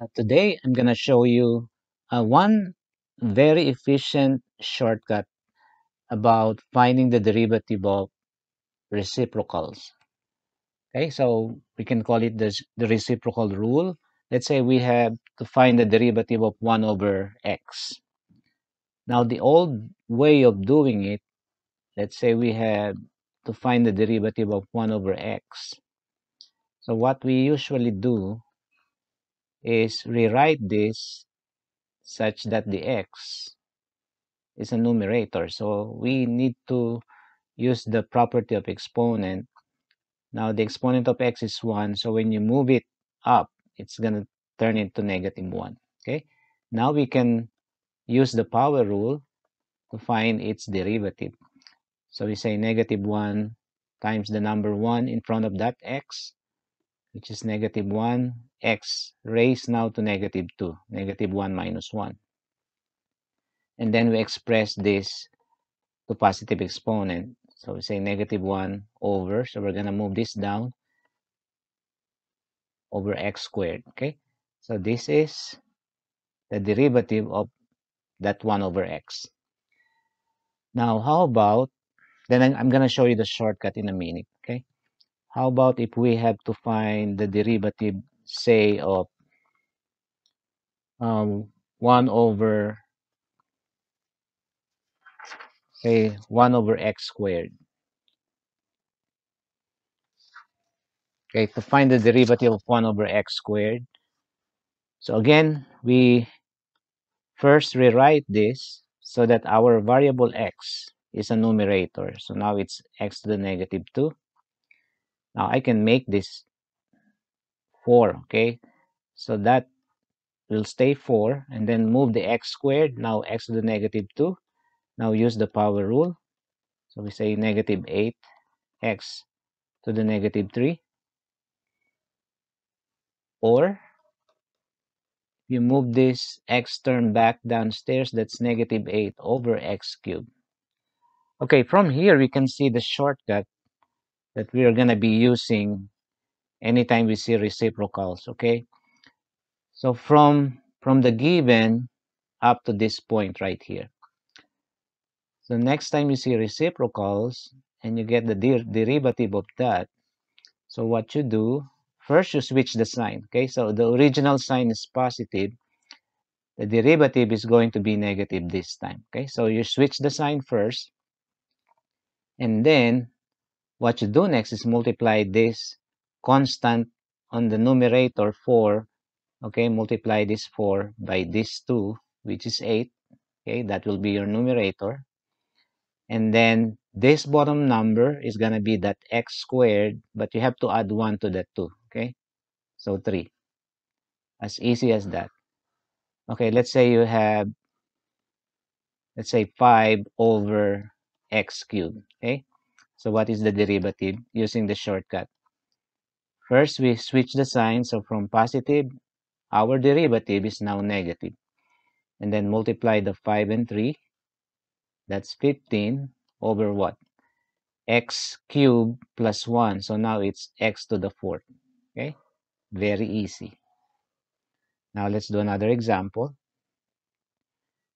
Uh, today, I'm going to show you uh, one very efficient shortcut about finding the derivative of reciprocals. Okay, so we can call it the, the reciprocal rule. Let's say we have to find the derivative of 1 over x. Now, the old way of doing it, let's say we have to find the derivative of 1 over x. So what we usually do is rewrite this such that the x is a numerator. So we need to use the property of exponent. Now the exponent of x is 1, so when you move it up, it's going to turn into negative 1. Okay. Now we can use the power rule to find its derivative. So we say negative 1 times the number 1 in front of that x which is negative 1, x raised now to negative 2, negative 1 minus 1. And then we express this to positive exponent. So we say negative 1 over, so we're going to move this down over x squared, okay? So this is the derivative of that 1 over x. Now, how about, then I'm going to show you the shortcut in a minute, okay? How about if we have to find the derivative, say, of um, 1 over, say, 1 over x squared. Okay, to find the derivative of 1 over x squared. So again, we first rewrite this so that our variable x is a numerator. So now it's x to the negative 2. Now I can make this 4, okay? So that will stay 4 and then move the x squared, now x to the negative 2. Now use the power rule. So we say negative 8 x to the negative 3. Or you move this x term back downstairs, that's negative 8 over x cubed. Okay, from here we can see the shortcut that we are going to be using anytime we see reciprocals, okay? So from, from the given up to this point right here. So next time you see reciprocals and you get the der derivative of that, so what you do, first you switch the sign, okay? So the original sign is positive. The derivative is going to be negative this time, okay? So you switch the sign first. And then what you do next is multiply this constant on the numerator 4 okay multiply this 4 by this 2 which is 8 okay that will be your numerator. And then this bottom number is going to be that x squared but you have to add 1 to that 2 okay? So 3 as easy as that. Okay let's say you have let's say 5 over x cubed okay? So what is the derivative? Using the shortcut first we switch the sign so from positive our derivative is now negative. And then multiply the 5 and 3. That's 15 over what? x cubed plus 1. So now it's x to the fourth. Okay? Very easy. Now let's do another example.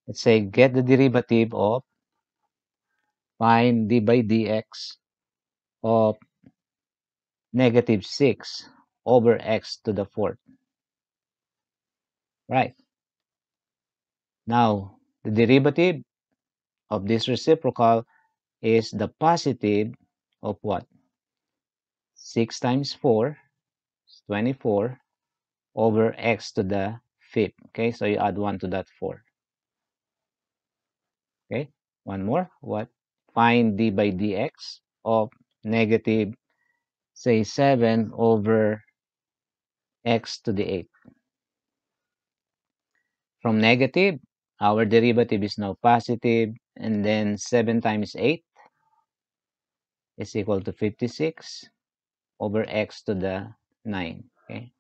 Let's say get the derivative of find d by dx of negative 6 over x to the fourth. Right. Now, the derivative of this reciprocal is the positive of what? 6 times 4 is 24 over x to the fifth. Okay, so you add 1 to that 4. Okay, one more. What? Find d by dx of negative, say, 7 over x to the 8. From negative, our derivative is now positive, and then 7 times 8 is equal to 56 over x to the 9. Okay.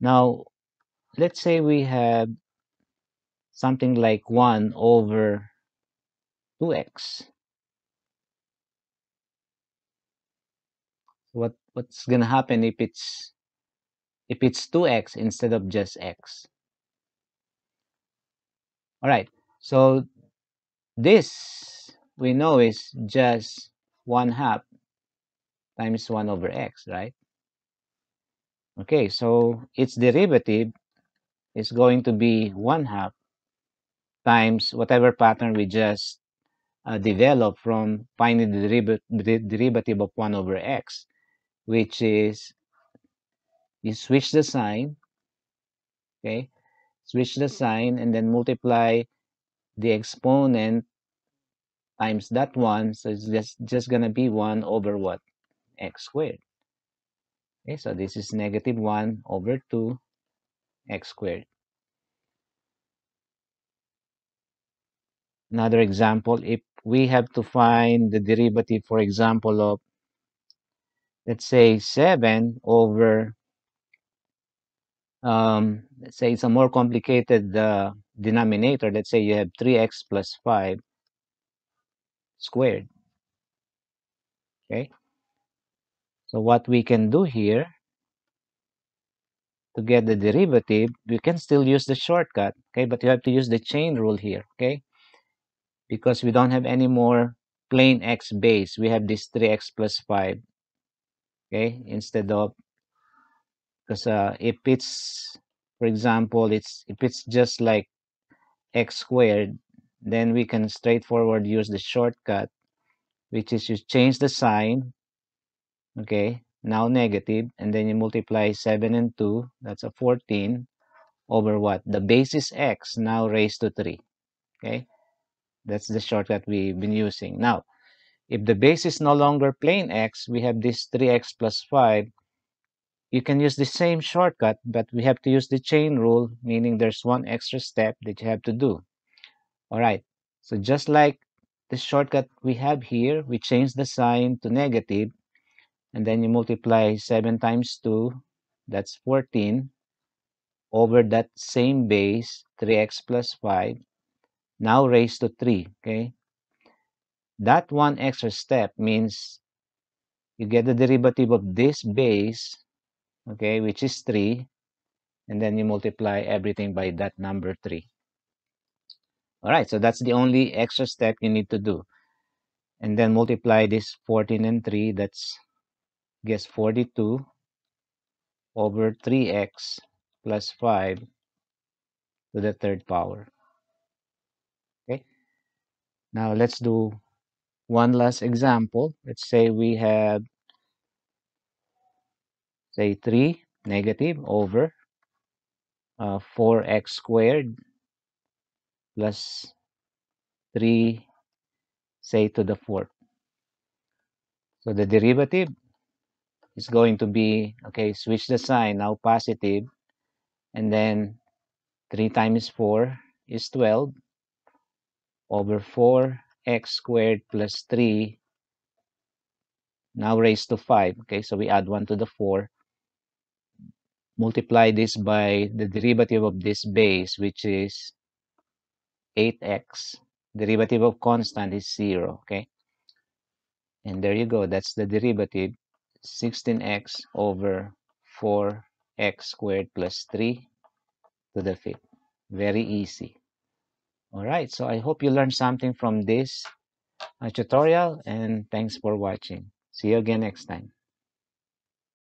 Now, let's say we have something like 1 over 2x. What what's gonna happen if it's if it's 2x instead of just x. All right, so this we know is just 1 half times 1 over x, right? Okay, so its derivative is going to be 1 half times whatever pattern we just uh, developed from finding the derivative of 1 over x, which is you switch the sign, okay? Switch the sign and then multiply the exponent times that one. So it's just, just to be 1 over what? x squared. Okay, so this is negative 1 over 2 x squared. Another example, if we have to find the derivative, for example, of, let's say, 7 over, um, let's say it's a more complicated uh, denominator. Let's say you have 3x plus 5 squared. Okay. So what we can do here to get the derivative, we can still use the shortcut, okay? But you have to use the chain rule here, okay? Because we don't have any more plain x base. We have this 3x plus 5, okay? Instead of, because uh, if it's, for example, it's if it's just like x squared, then we can straightforward use the shortcut, which is you change the sign, okay? now negative, and then you multiply 7 and 2, that's a 14, over what? The base is x, now raised to 3. Okay, that's the shortcut we've been using. Now, if the base is no longer plain x, we have this 3x plus 5. You can use the same shortcut, but we have to use the chain rule, meaning there's one extra step that you have to do. All right, so just like the shortcut we have here, we change the sign to negative, and then you multiply 7 times 2 that's 14 over that same base 3x plus 5 now raised to 3 okay that one extra step means you get the derivative of this base okay which is 3 and then you multiply everything by that number 3 all right so that's the only extra step you need to do and then multiply this 14 and 3 that's guess 42 over 3x plus 5 to the third power. Okay. Now let's do one last example. Let's say we have say 3 negative over uh, 4x squared plus 3 say to the fourth. So the derivative is going to be, okay, switch the sign, now positive, and then 3 times 4 is 12 over 4x squared plus 3 now raised to 5 okay so we add 1 to the 4 multiply this by the derivative of this base which is 8x derivative of constant is 0 okay? And there you go that's the derivative. 16x over 4x squared plus 3 to the fifth. Very easy. All right, so I hope you learned something from this uh, tutorial and thanks for watching. See you again next time.